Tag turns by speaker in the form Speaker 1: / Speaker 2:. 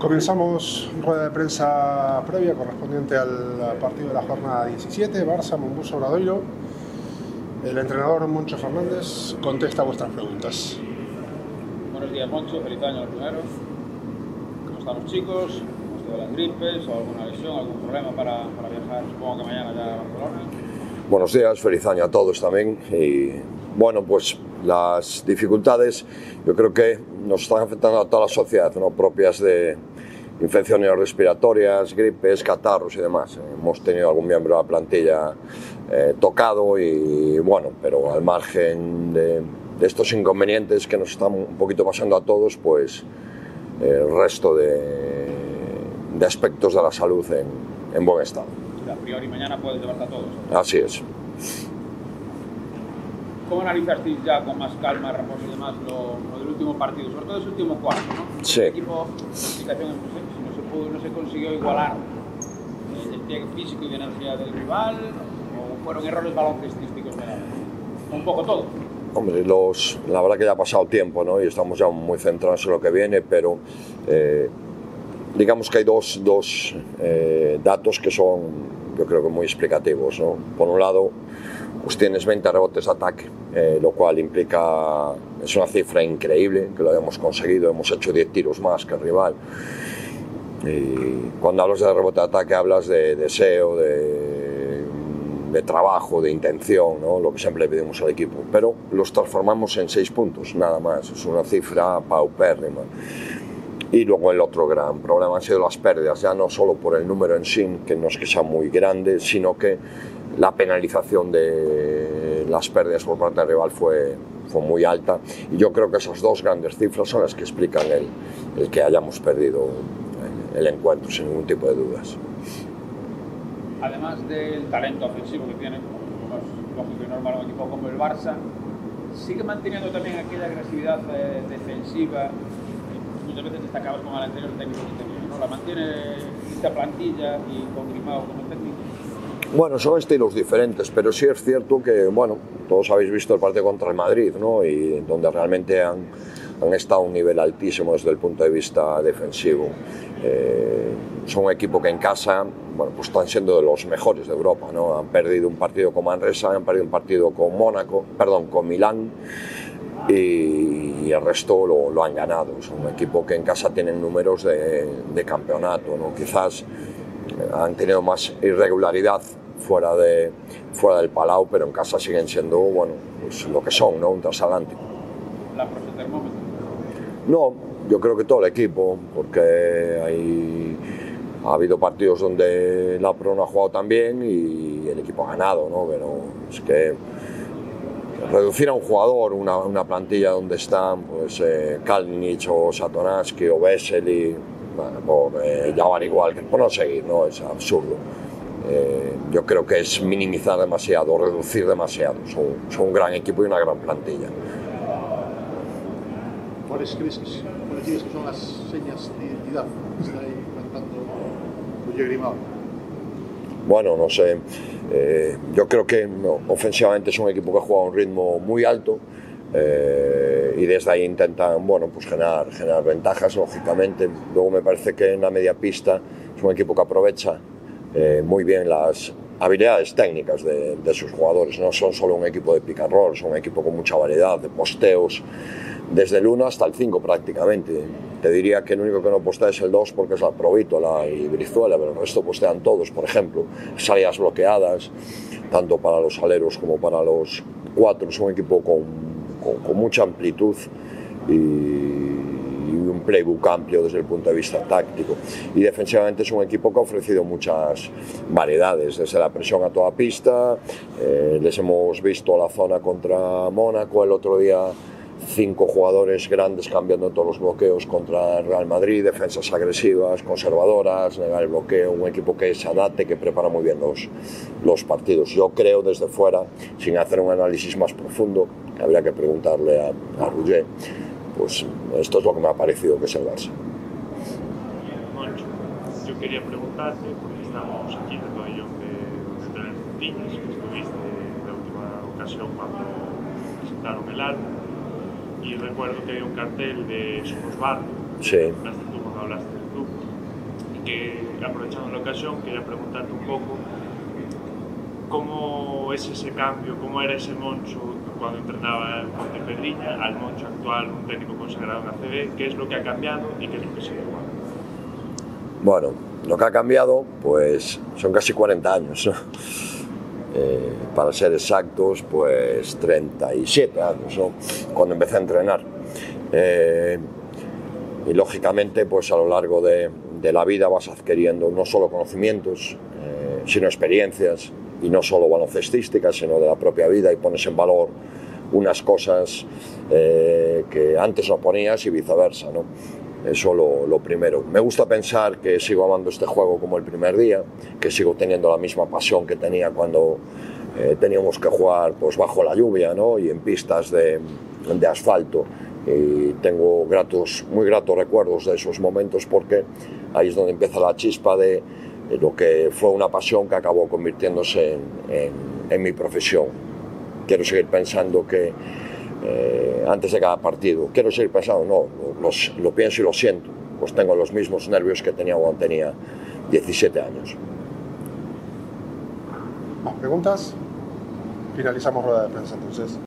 Speaker 1: Comenzamos rueda de prensa previa correspondiente al partido de la jornada 17, Barça, Mombuso, Obradoiro. El entrenador Moncho Fernández contesta vuestras preguntas.
Speaker 2: Buenos días, Moncho. Feliz año primero. ¿Cómo están los chicos? ¿Cómo están las gripes o alguna lesión, algún problema para, para viajar? Supongo que mañana ya a Barcelona.
Speaker 3: Buenos días, feliz año a todos también. Y bueno, pues las dificultades yo creo que nos están afectando a toda la sociedad, ¿no? propias de infecciones respiratorias, gripes, catarros y demás. Hemos tenido algún miembro de la plantilla eh, tocado y bueno, pero al margen de, de, estos inconvenientes que nos están un poquito pasando a todos, pues el resto de, de aspectos de la salud en, en buen estado.
Speaker 2: A priori mañana puedes llevarte a todos.
Speaker 3: Así es.
Speaker 2: ¿Cómo analizasteis ya con más calma, reposo y demás lo, lo, del último partido? Sobre todo ese último cuarto, ¿no?
Speaker 3: Sí.
Speaker 2: El equipo, explicación, no se, pudo, no se consiguió igualar el despliegue físico y de energía del rival, o fueron errores baloncestísticos de un poco todo.
Speaker 3: Hombre, los, la verdad que ya ha pasado tiempo ¿no? y estamos ya muy centrados en lo que viene, pero eh, digamos que hay dos, dos eh, datos que son, yo creo que muy explicativos. ¿no? Por un lado, pues tienes 20 rebotes de ataque, eh, lo cual implica, es una cifra increíble, que lo hemos conseguido, hemos hecho 10 tiros más que el rival. Y cuando hablas de rebote de ataque hablas de deseo, de, de trabajo, de intención, ¿no? lo que siempre le pedimos al equipo. Pero los transformamos en 6 puntos, nada más, es una cifra paupérrima. Y luego el otro gran problema han sido las pérdidas, ya no solo por el número en sí, que no es que sea muy grande, sino que la penalización de las pérdidas por parte del rival fue, fue muy alta. Y yo creo que esas dos grandes cifras son las que explican el, el que hayamos perdido el encuentro, sin ningún tipo de dudas.
Speaker 2: Además del talento ofensivo que tiene, como es lógico y normal un equipo como el Barça, sigue manteniendo también aquella agresividad eh, defensiva muchas veces destacabas con el anterior técnico que tenía, ¿no? La mantiene esta plantilla y con Grimao como técnico.
Speaker 3: Bueno, son estilos diferentes, pero sí es cierto que, bueno, todos habéis visto el partido contra el Madrid, ¿no? Y donde realmente han, han estado a un nivel altísimo desde el punto de vista defensivo. Eh, son un equipo que en casa, bueno, pues están siendo de los mejores de Europa, ¿no? Han perdido un partido con Manresa, han perdido un partido con Mónaco, perdón, con Milán y, y el resto lo, lo, han ganado. Es un equipo que en casa tienen números de, de campeonato, ¿no? Quizás han tenido más irregularidad fuera, de, fuera del Palau, pero en casa siguen siendo bueno, pues lo que son, ¿no? un transatlántico.
Speaker 2: ¿La profe termómetro?
Speaker 3: No, yo creo que todo el equipo, porque hay, ha habido partidos donde la Pro no ha jugado tan bien y el equipo ha ganado, ¿no? pero es que reducir a un jugador una, una plantilla donde están pues, eh, Kalinic o Satonaski o Vesely, bueno, por eh, llevar igual, que por no seguir, ¿no? es absurdo. Eh, yo creo que es minimizar demasiado, reducir demasiado. Son, son, un gran equipo y una gran plantilla.
Speaker 4: ¿Cuáles crees que, son las señas de identidad que está ahí Grimao?
Speaker 3: Bueno, no sé. Eh, yo creo que no, ofensivamente es un equipo que juega a un ritmo muy alto. Eh, y desde ahí intentan bueno, pues generar, generar ventajas, lógicamente. Luego me parece que en la media pista es un equipo que aprovecha eh, muy bien las habilidades técnicas de, sus jugadores. No son solo un equipo de pick and son un equipo con mucha variedad de posteos, desde el 1 hasta el 5 prácticamente. Te diría que el único que no postea es el 2 porque es la Provítola y Brizuela, pero el resto postean todos, por ejemplo. Salidas bloqueadas, tanto para los aleros como para los cuatro. Es un equipo con, mucha amplitud playbook amplio desde el punto de vista táctico. Y defensivamente es un equipo que ha ofrecido muchas variedades, desde la presión a toda pista, eh, les hemos visto la zona contra Mónaco el otro día cinco jugadores grandes cambiando todos los bloqueos contra Real Madrid, defensas agresivas, conservadoras, negar el bloqueo, un equipo que se adapte, que prepara muy bien los, los partidos. Yo creo desde fuera, sin hacer un análisis más profundo, habría que preguntarle a, a pues esto es lo que me ha parecido que es el Barça.
Speaker 5: Moncho, yo quería preguntarte, porque estamos aquí en el pabellón de, de Argentinas, que estuviste en la última ocasión cuando presentaron el álbum, y recuerdo que había un cartel de Somos Barrio,
Speaker 3: sí.
Speaker 5: hablaste tú cuando hablaste del grupo, que aprovechando la ocasión quería preguntarte un poco cómo es ese cambio, cómo era ese Moncho cuando entrenaba en Pontevedriña al Moncho actual, un técnico consagrado en ACB, qué es lo que ha cambiado y qué es lo que sigue igual.
Speaker 3: Bueno, lo que ha cambiado, pues son casi 40 años, ¿no? Eh, para ser exactos, pues 37 años, ¿no? Cuando empecé a entrenar. Eh, y lógicamente, pues a lo largo de, de, la vida vas adquiriendo no solo conocimientos, eh, sino experiencias, y no solo baloncestísticas, sino de la propia vida, y pones en valor unas cosas eh, que antes no ponías y viceversa, ¿no? Eso lo, lo, primero. Me gusta pensar que sigo amando este juego como el primer día, que sigo teniendo la misma pasión que tenía cuando eh, teníamos que jugar pues, bajo la lluvia ¿no? y en pistas de, de asfalto. Y tengo gratos, muy gratos recuerdos de esos momentos porque ahí es donde empieza la chispa de lo que fue una pasión que acabó convirtiéndose en, en, en mi profesión. Quiero seguir pensando que eh, antes de cada partido. Quiero seguir pensando, no, los, lo pienso y lo siento, pues tengo los mismos nervios que tenía cuando tenía 17 años.
Speaker 1: ¿Más preguntas? Finalizamos rueda de prensa entonces.